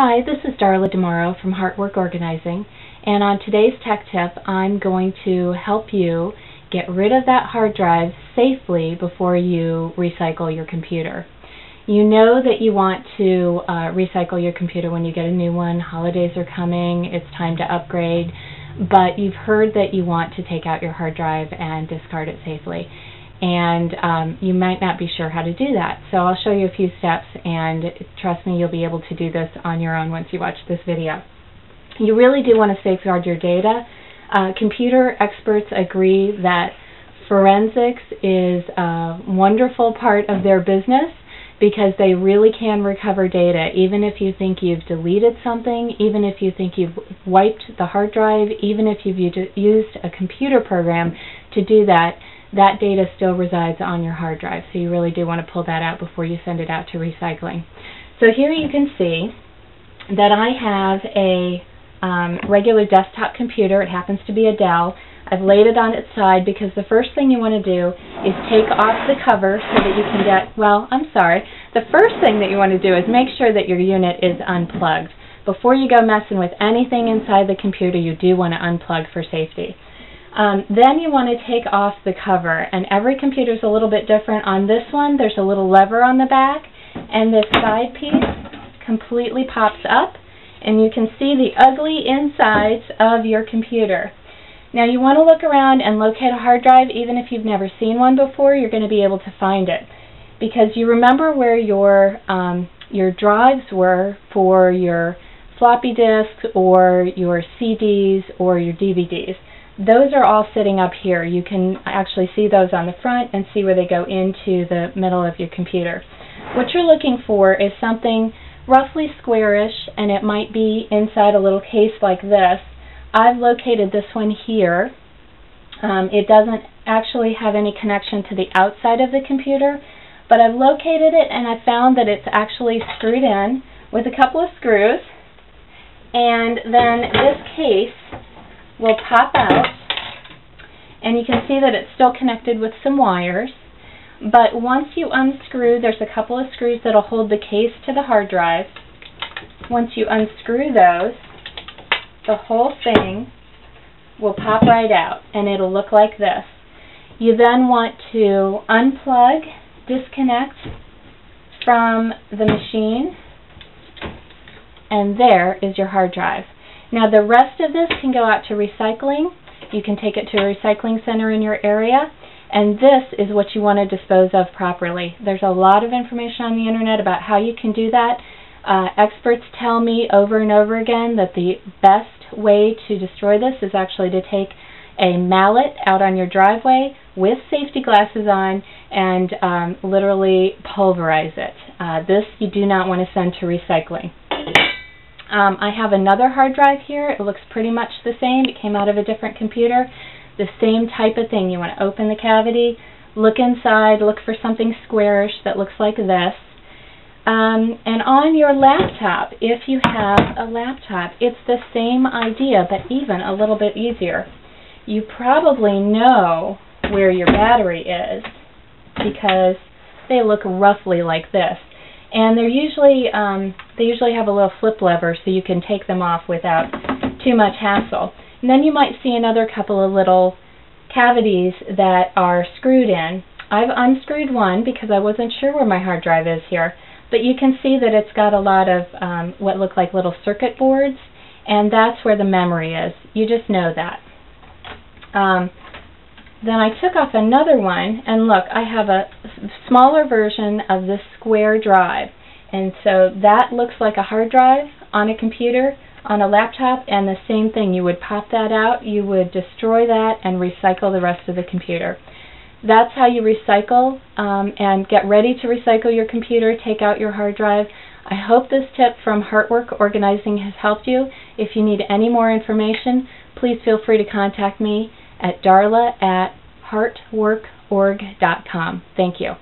Hi, this is Darla DeMauro from Heartwork Organizing, and on today's tech tip, I'm going to help you get rid of that hard drive safely before you recycle your computer. You know that you want to uh, recycle your computer when you get a new one. Holidays are coming, it's time to upgrade, but you've heard that you want to take out your hard drive and discard it safely and um, you might not be sure how to do that. So I'll show you a few steps and trust me you'll be able to do this on your own once you watch this video. You really do want to safeguard your data. Uh, computer experts agree that forensics is a wonderful part of their business because they really can recover data even if you think you've deleted something, even if you think you've wiped the hard drive, even if you've used a computer program to do that that data still resides on your hard drive. So you really do want to pull that out before you send it out to recycling. So here you can see that I have a um, regular desktop computer. It happens to be a Dell. I've laid it on its side because the first thing you want to do is take off the cover so that you can get, well, I'm sorry, the first thing that you want to do is make sure that your unit is unplugged. Before you go messing with anything inside the computer, you do want to unplug for safety. Um, then you want to take off the cover, and every computer is a little bit different. On this one, there's a little lever on the back, and this side piece completely pops up, and you can see the ugly insides of your computer. Now you want to look around and locate a hard drive, even if you've never seen one before, you're going to be able to find it. Because you remember where your, um, your drives were for your floppy disks or your CDs or your DVDs. Those are all sitting up here. You can actually see those on the front and see where they go into the middle of your computer. What you're looking for is something roughly squarish and it might be inside a little case like this. I've located this one here. Um, it doesn't actually have any connection to the outside of the computer, but I've located it and I found that it's actually screwed in with a couple of screws. And then this case will pop out and you can see that it's still connected with some wires but once you unscrew there's a couple of screws that'll hold the case to the hard drive. Once you unscrew those the whole thing will pop right out and it'll look like this. You then want to unplug disconnect from the machine and there is your hard drive now the rest of this can go out to recycling. You can take it to a recycling center in your area. And this is what you want to dispose of properly. There's a lot of information on the internet about how you can do that. Uh, experts tell me over and over again that the best way to destroy this is actually to take a mallet out on your driveway with safety glasses on and um, literally pulverize it. Uh, this you do not want to send to recycling. Um, I have another hard drive here. It looks pretty much the same. It came out of a different computer. The same type of thing. You want to open the cavity, look inside, look for something squarish that looks like this. Um, and on your laptop, if you have a laptop, it's the same idea, but even a little bit easier. You probably know where your battery is because they look roughly like this and they're usually um, they usually have a little flip lever so you can take them off without too much hassle. And then you might see another couple of little cavities that are screwed in. I've unscrewed one because I wasn't sure where my hard drive is here, but you can see that it's got a lot of um, what look like little circuit boards, and that's where the memory is. You just know that. Um, then I took off another one, and look, I have a smaller version of this square drive. And so that looks like a hard drive on a computer, on a laptop, and the same thing. You would pop that out, you would destroy that, and recycle the rest of the computer. That's how you recycle um, and get ready to recycle your computer, take out your hard drive. I hope this tip from Heartwork Organizing has helped you. If you need any more information, please feel free to contact me at darla at heartworkorg.com. Thank you.